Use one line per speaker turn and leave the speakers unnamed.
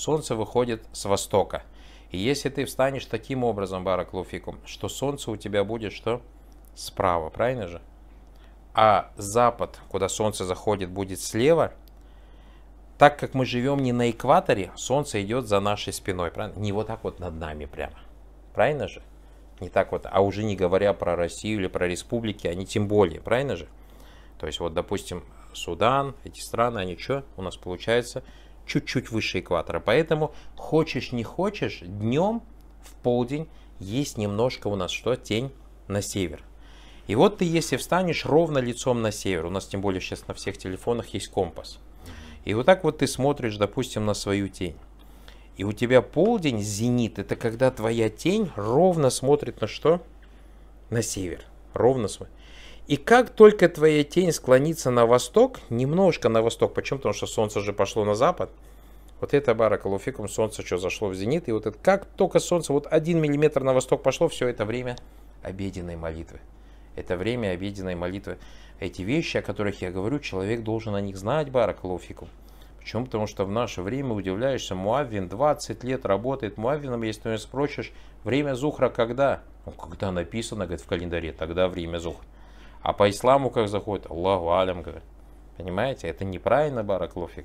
солнце выходит с востока. И если ты встанешь таким образом, Бараклуфикум, что солнце у тебя будет что? Справа, правильно же? А запад, куда солнце заходит, будет слева. Так как мы живем не на экваторе, солнце идет за нашей спиной, правильно? Не вот так вот над нами прямо. Правильно же? Не так вот, а уже не говоря про Россию или про республики, они тем более, правильно же? То есть вот, допустим, Судан, эти страны, они что у нас получается? Чуть-чуть выше экватора. Поэтому хочешь не хочешь, днем в полдень есть немножко у нас что? Тень на север. И вот ты, если встанешь ровно лицом на север, у нас тем более сейчас на всех телефонах есть компас. И вот так вот ты смотришь, допустим, на свою тень. И у тебя полдень, зенит, это когда твоя тень ровно смотрит на что? На север. Ровно смотрит. И как только твоя тень склонится на восток, немножко на восток, почему? Потому что солнце же пошло на запад. Вот это баракалуфикум, солнце что зашло в зенит. И вот это, как только солнце вот один миллиметр на восток пошло, все это время обеденной молитвы. Это время обеденной молитвы. Эти вещи, о которых я говорю, человек должен о них знать, баракалуфикум. Почему? Потому что в наше время удивляешься, Муаввин 20 лет работает Муаввином, если ты спросишь, время Зухра когда? Ну, когда написано, говорит, в календаре, тогда время Зухра. А по исламу как заходит? Аллаху алям, говорит. Понимаете, это неправильно, Бараклофик.